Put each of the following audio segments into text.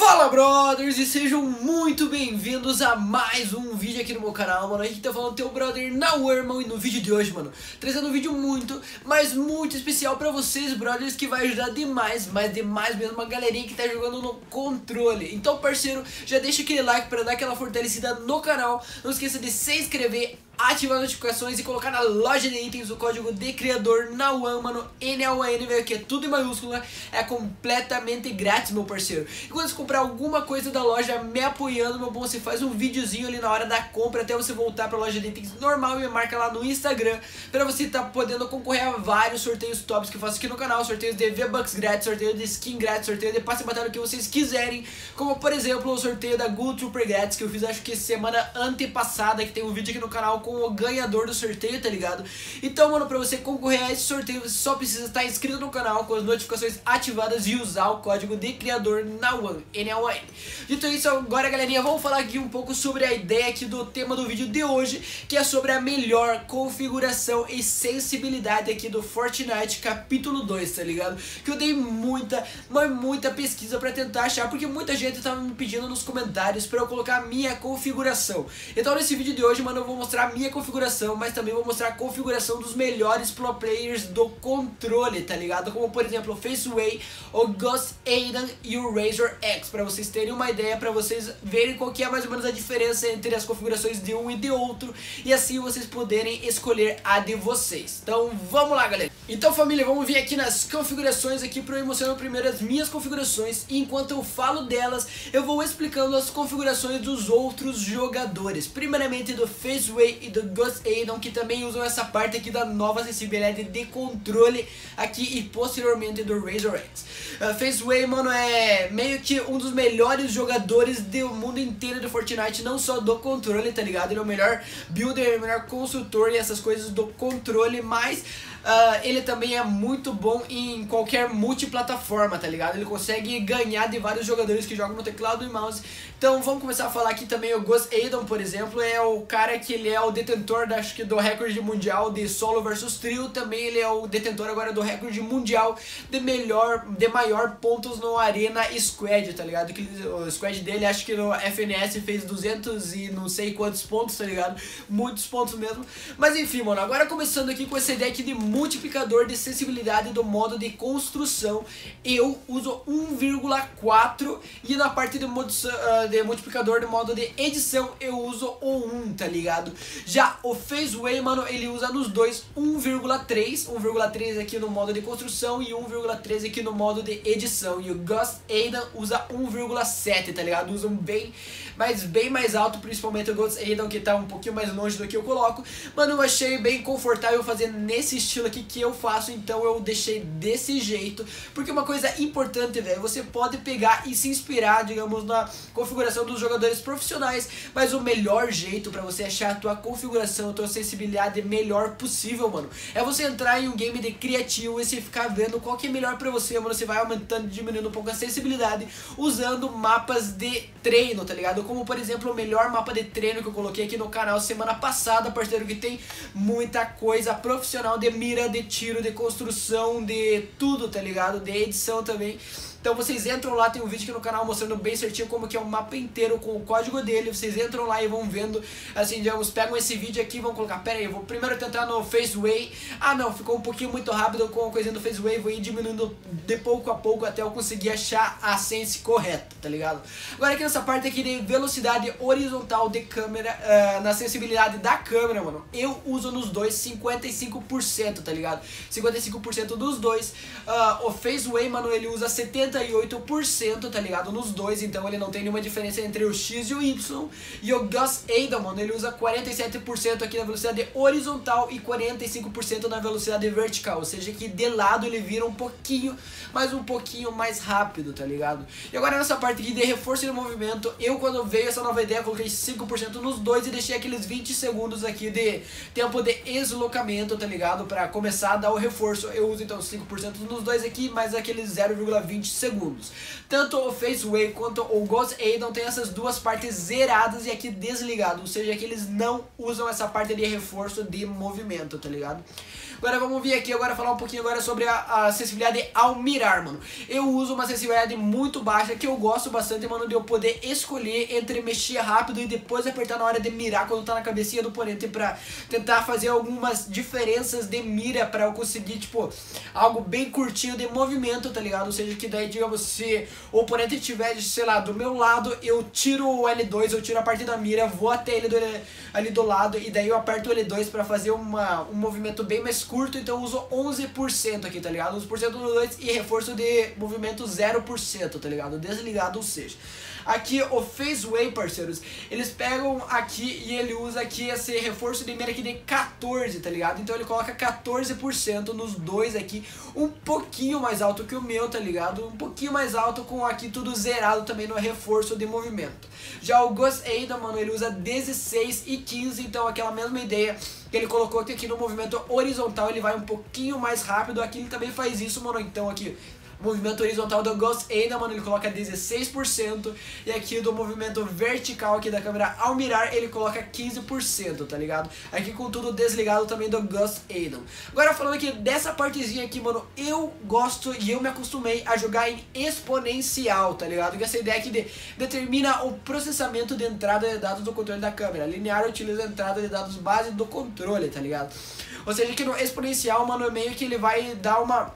Fala brothers e sejam muito bem-vindos a mais um vídeo aqui no meu canal, mano. A gente tá falando teu brother irmão, e no vídeo de hoje, mano, trazendo um vídeo muito, mas muito especial pra vocês, brothers, que vai ajudar demais, mas demais mesmo, a galerinha que tá jogando no controle. Então, parceiro, já deixa aquele like pra dar aquela fortalecida no canal, não esqueça de se inscrever, ativar as notificações e colocar na loja de itens o código de criador NAUAN, mano, N-A-U-A-N, velho, que é tudo em minúscula, é completamente grátis, meu parceiro. E quando você comprar alguma coisa da loja me apoiando, meu bom, você faz um videozinho ali na hora da compra até você voltar pra loja de itens normal e me marca lá no Instagram, pra você estar tá podendo concorrer a vários sorteios tops que eu faço aqui no canal, sorteios de V-Bucks grátis, sorteio de skin grátis, sorteio de passe batalha que vocês quiserem, como por exemplo o sorteio da Gold Trooper grátis, que eu fiz acho que semana antepassada, que tem um vídeo aqui no canal com o ganhador do sorteio, tá ligado? Então, mano, pra você concorrer a esse sorteio, você só precisa estar inscrito no canal com as notificações ativadas e usar o código de criador NAWAN, N-A-U-N. Dito isso, agora, galerinha, vamos falar aqui um pouco sobre a ideia aqui do tema do vídeo de hoje, que é sobre a melhor configuração e sensibilidade aqui do Fortnite capítulo 2, tá ligado? Que eu dei muita, mas muita pesquisa pra tentar achar, porque muita gente tava me pedindo nos comentários pra eu colocar a minha configuração. Então, nesse vídeo de hoje, mano, eu vou mostrar a minha minha configuração, mas também vou mostrar a configuração dos melhores pro players do controle, tá ligado? Como por exemplo o Faceway, o Ghost Aidan e o Razor X, para vocês terem uma ideia, para vocês verem qual que é mais ou menos a diferença entre as configurações de um e de outro, e assim vocês poderem escolher a de vocês. Então vamos lá, galera. Então família, vamos vir aqui nas configurações aqui para eu mostrar primeiro as minhas configurações, e enquanto eu falo delas, eu vou explicando as configurações dos outros jogadores. Primeiramente do Faceway e do Ghost Aidon, que também usam essa parte aqui da nova acessibilidade de controle aqui e posteriormente do Razor X. Uh, Faceway, mano, é meio que um dos melhores jogadores do mundo inteiro do Fortnite, não só do controle, tá ligado? Ele é o melhor builder, o melhor construtor e essas coisas do controle, mas Uh, ele também é muito bom em qualquer multiplataforma, tá ligado? Ele consegue ganhar de vários jogadores que jogam no teclado e mouse. Então vamos começar a falar aqui também o Ghost Aidon, por exemplo, é o cara que ele é o detentor da, acho que do recorde mundial de solo versus trio, também ele é o detentor agora do recorde mundial de melhor, de maior pontos no Arena Squad, tá ligado? Que o squad dele acho que no FNS fez 200 e não sei quantos pontos, tá ligado? Muitos pontos mesmo. Mas enfim, mano, agora começando aqui com ideia aqui de multiplicador de sensibilidade do modo de construção, eu uso 1,4 e na parte de, uh, de multiplicador do modo de edição eu uso o 1, tá ligado? Já o Phaseway, mano, ele usa nos dois 1,3, 1,3 aqui no modo de construção e 1,3 aqui no modo de edição. E o Ghost Aidan usa 1,7, tá ligado? Usam bem, mas bem mais alto, principalmente o Ghost Aidan que tá um pouquinho mais longe do que eu coloco. Mano, eu achei bem confortável fazer nesse estilo estilo aqui que eu faço, então eu deixei desse jeito. Porque uma coisa importante, velho, você pode pegar e se inspirar, digamos, na configuração dos jogadores profissionais, mas o melhor jeito para você achar a tua configuração, a tua sensibilidade melhor possível, mano, é você entrar em um game de criativo e você ficar vendo qual que é melhor para você, mano, você vai aumentando diminuindo um pouco a sensibilidade usando mapas de treino, tá ligado? Como, por exemplo, o melhor mapa de treino que eu coloquei aqui no canal semana passada, parceiro, que tem muita coisa profissional de de tiro, de construção, de tudo, tá ligado? De edição também. Então vocês entram lá, tem um vídeo aqui no canal mostrando bem certinho como que é o mapa inteiro com o código dele. Vocês entram lá e vão vendo, assim, digamos, pegam esse vídeo aqui vão colocar, pera aí, eu vou primeiro tentar no Faceway. Ah não, ficou um pouquinho muito rápido com a coisinha do Faceway, vou ir diminuindo de pouco a pouco até eu conseguir achar a sense correta, tá ligado? Agora aqui nessa parte aqui de velocidade horizontal de câmera, uh, na sensibilidade da câmera, mano, eu uso nos dois 55%, tá ligado? 55% dos dois. Uh, o Faceway, mano, ele usa 70 78%, tá ligado? Nos dois, então ele não tem nenhuma diferença entre o X e o Y. E o Gus Adam, mano, ele usa 47% aqui na velocidade horizontal e 45% na velocidade vertical. Ou seja, que de lado ele vira um pouquinho, mas um pouquinho mais rápido, tá ligado? E agora nessa parte aqui de reforço de movimento, eu quando veio essa nova ideia, coloquei 5% nos dois e deixei aqueles 20 segundos aqui de tempo de deslocamento, tá ligado? Pra começar a dar o reforço. Eu uso então 5% nos dois aqui, mais aqueles 0,25 segundos. Tanto o Faceway quanto o Ghost Aidon tem essas duas partes zeradas e aqui desligado, ou seja, que eles não usam essa parte de reforço de movimento, tá ligado? Agora vamos vir aqui agora falar um pouquinho agora sobre a, a acessibilidade ao mirar, mano. Eu uso uma acessibilidade muito baixa que eu gosto bastante, mano, de eu poder escolher entre mexer rápido e depois apertar na hora de mirar quando tá na cabecinha do oponente pra tentar fazer algumas diferenças de mira pra eu conseguir, tipo, algo bem curtinho de movimento, tá ligado? Ou seja, que daí, digamos, se o oponente estiver, sei lá, do meu lado, eu tiro o L2, eu tiro a parte da mira, vou até ele do, ali do lado e daí eu aperto o L2 pra fazer uma, um movimento bem mais curto, então eu uso 11% aqui, tá ligado? 11% no 2 e reforço de movimento 0%, tá ligado? Desligado, ou seja. Aqui o Faceway, parceiros, eles pegam aqui e ele usa aqui esse reforço de mira aqui de 14, tá ligado? Então ele coloca 14% nos dois aqui, um pouquinho mais alto que o meu, tá ligado? Um pouquinho mais alto com aqui tudo zerado também no reforço de movimento. Já o Ghost Ada, mano, ele usa 16 e 15, então aquela mesma ideia que ele colocou aqui no movimento horizontal, ele vai um pouquinho mais rápido, aqui ele também faz isso, mano, então aqui movimento horizontal do Ghost Ada, mano, ele coloca 16%. E aqui do movimento vertical aqui da câmera ao mirar, ele coloca 15%, tá ligado? Aqui com tudo desligado também do Ghost Ada. Agora falando aqui dessa partezinha aqui, mano, eu gosto e eu me acostumei a jogar em exponencial, tá ligado? Que essa ideia aqui de, determina o processamento de entrada de dados do controle da câmera. Linear utiliza a entrada de dados base do controle, tá ligado? Ou seja, que no exponencial, mano, meio que ele vai dar uma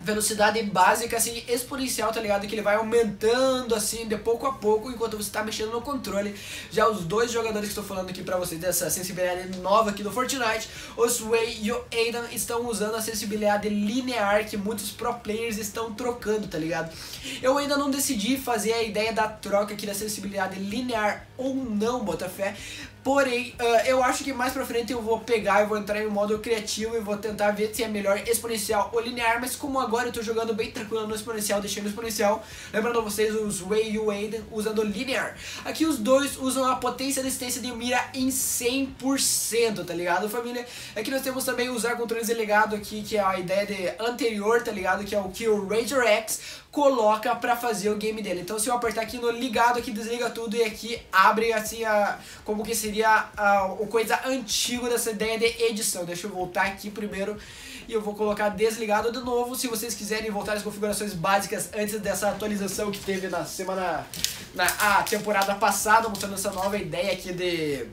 velocidade básica, assim, exponencial, tá ligado? Que ele vai aumentando, assim, de pouco a pouco, enquanto você tá mexendo no controle. Já os dois jogadores que estou falando aqui pra vocês, dessa sensibilidade nova aqui do Fortnite, o Sway e o Aidan, estão usando a sensibilidade linear que muitos pro players estão trocando, tá ligado? Eu ainda não decidi fazer a ideia da troca aqui da sensibilidade linear ou não, Botafé, Porém, uh, eu acho que mais pra frente eu vou pegar, eu vou entrar em um modo criativo e vou tentar ver se é melhor exponencial ou linear, mas como agora eu tô jogando bem tranquilo no exponencial, deixando o exponencial, lembrando vocês os Way e o Aiden usando linear. Aqui os dois usam a potência e assistência de mira em 100%, tá ligado, família? Aqui nós temos também usar controles delegado aqui, que é a ideia de anterior, tá ligado? Que é o que o Razer X coloca pra fazer o game dele. Então se eu apertar aqui no ligado, aqui desliga tudo e aqui abre assim a, como que seria a, o coisa antigo dessa ideia de edição. Deixa eu voltar aqui primeiro e eu vou colocar desligado de novo. Se vocês quiserem voltar às configurações básicas antes dessa atualização que teve na semana, na a temporada passada, mostrando essa nova ideia aqui de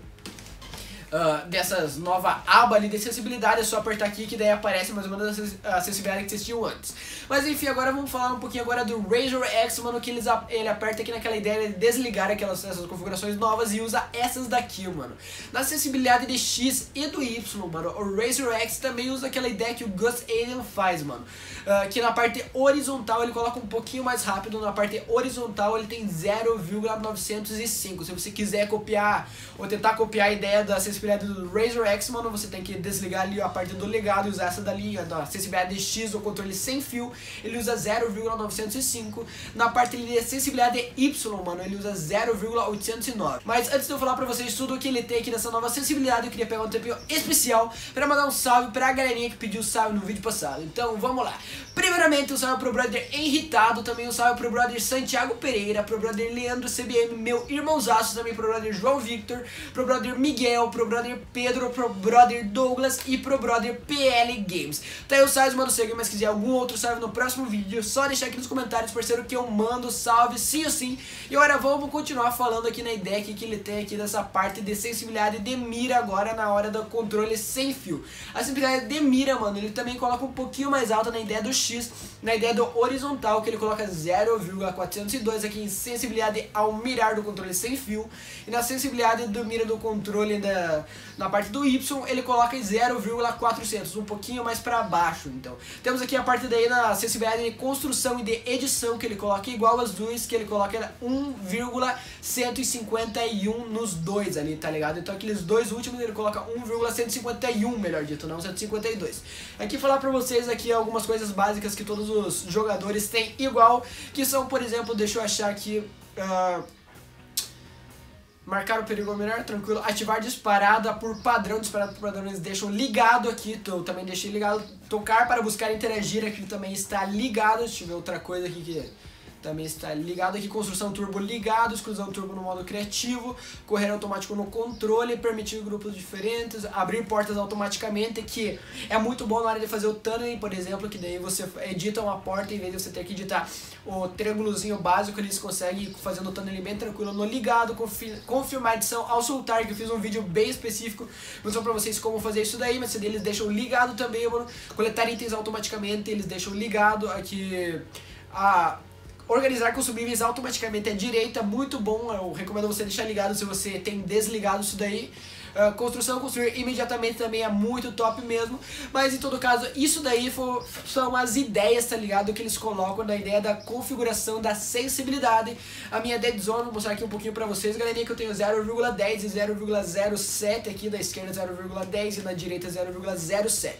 uh, dessas nova aba ali de acessibilidade, é só apertar aqui que daí aparece mais ou menos a acessibilidade que vocês antes. Mas enfim, agora vamos falar um pouquinho agora do Razer X, mano, que eles, ele aperta aqui naquela ideia de desligar aquelas essas configurações novas e usa essas daqui, mano. Na acessibilidade de X e do Y, mano, o Razer X também usa aquela ideia que o Gus Alien faz, mano. Uh, que na parte horizontal ele coloca um pouquinho mais rápido, na parte horizontal ele tem 0,905. Se você quiser copiar ou tentar copiar a ideia da acessibilidade acessibilidade do Razer X, mano, você tem que desligar ali a parte do legado e usar essa dali, da acessibilidade X, o controle sem fio, ele usa 0,905. Na parte de acessibilidade Y, mano, ele usa 0,809. Mas antes de eu falar pra vocês tudo o que ele tem aqui nessa nova acessibilidade, eu queria pegar um tempinho especial pra mandar um salve pra galerinha que pediu salve no vídeo passado. Então, vamos lá. Primeiramente, um salve pro brother Henritado, também um salve pro brother Santiago Pereira, pro brother Leandro CBM, meu irmãozaço, também pro brother João Victor, pro brother Miguel, pro brother Pedro, pro brother Douglas e pro brother PL Games. Tá aí o salve, mano, segue, mas quiser algum outro salve no próximo vídeo, só deixar aqui nos comentários, parceiro, que eu mando salve sim ou sim. E agora vamos continuar falando aqui na ideia que ele tem aqui dessa parte de sensibilidade de mira agora na hora do controle sem fio. A sensibilidade de mira, mano, ele também coloca um pouquinho mais alta na ideia do X, na ideia do horizontal, que ele coloca 0,402 aqui em sensibilidade ao mirar do controle sem fio. E na sensibilidade do mira do controle da, na parte do Y ele coloca em 0,400, um pouquinho mais para baixo, então. Temos aqui a parte daí na acessibilidade de construção e de edição, que ele coloca igual as duas, que ele coloca 1,151 nos dois ali, tá ligado? Então aqueles dois últimos ele coloca 1,151, melhor dito, não 152. Aqui falar pra vocês aqui algumas coisas básicas que todos os jogadores têm igual, que são, por exemplo, deixa eu achar aqui... Uh, Marcar o perigo melhor, tranquilo. Ativar disparada por padrão. Disparada por padrão eles deixam ligado aqui. Eu também deixei ligado. Tocar para buscar interagir aqui também está ligado. Deixa eu ver outra coisa aqui que também está ligado aqui, construção turbo ligado, exclusão turbo no modo criativo, correr automático no controle, permitir grupos diferentes, abrir portas automaticamente, que é muito bom na hora de fazer o tunneling, por exemplo, que daí você edita uma porta em vez de você ter que editar o triângulozinho básico, eles conseguem fazendo o tunneling bem tranquilo no ligado, confirmar a edição ao soltar, que eu fiz um vídeo bem específico mostrando pra vocês como fazer isso daí, mas eles deixam ligado também, mano, coletar itens automaticamente, eles deixam ligado aqui a organizar consumíveis automaticamente é direita, muito bom, eu recomendo você deixar ligado se você tem desligado isso daí. Uh, construção, construir imediatamente também é muito top mesmo. Mas em todo caso, isso daí for, são as ideias, tá ligado? Que eles colocam na ideia da configuração da sensibilidade. A minha dead zone, vou mostrar aqui um pouquinho pra vocês, galerinha, que eu tenho 0,10 e 0,07 aqui, da esquerda 0,10 e na direita 0,07.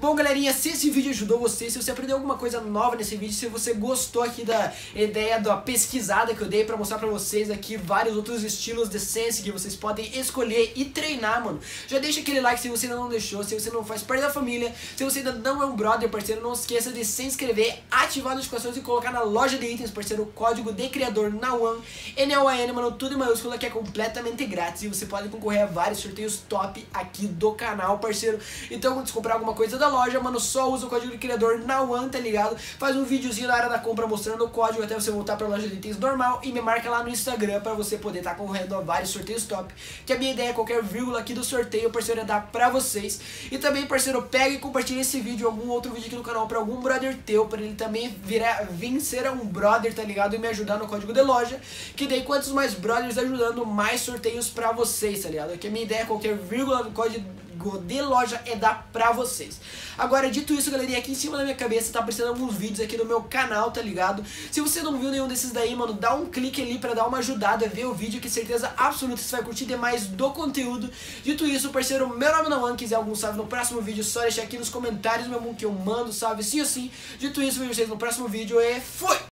Bom, galerinha, se esse vídeo ajudou você, se você aprendeu alguma coisa nova nesse vídeo, se você gostou aqui da ideia da pesquisada que eu dei pra mostrar pra vocês aqui vários outros estilos de sense que vocês podem escolher e treinar, mano. Já deixa aquele like se você ainda não deixou, se você não faz parte da família, se você ainda não é um brother, parceiro, não esqueça de se inscrever, ativar as notificações e colocar na loja de itens, parceiro, o código de criador NAWAN, N-A-W-A-N, mano, tudo em maiúscula que é completamente grátis e você pode concorrer a vários sorteios top aqui do canal, parceiro. Então, quando você comprar alguma coisa da loja, mano, só usa o código de criador NAWAN, tá ligado? Faz um videozinho na área da compra mostrando o código até você voltar pra loja de itens normal e me marca lá no Instagram pra você poder estar tá concorrendo a vários sorteios top. Que a minha ideia é qualquer vírgula aqui do sorteio, parceiro, é dar pra vocês. E também, parceiro, pega e compartilha esse vídeo, algum outro vídeo aqui no canal pra algum brother teu, pra ele também virar, vir ser um brother, tá ligado? E me ajudar no código de loja. Que daí, quantos mais brothers ajudando, mais sorteios pra vocês, tá ligado? Que a minha ideia é qualquer vírgula do código de loja é dar pra vocês. Agora, dito isso, galerinha, aqui em cima da minha cabeça tá aparecendo alguns vídeos aqui no meu canal, tá ligado? Se você não viu nenhum desses daí, mano, dá um clique ali pra dar uma ajudada, ver o vídeo, que certeza absoluta você vai curtir demais do conteúdo. Dito isso, parceiro, meu nome não é quiser algum salve no próximo vídeo, só deixar aqui nos comentários, meu irmão, que eu mando salve sim ou sim. Dito isso, vejo vocês no próximo vídeo e fui!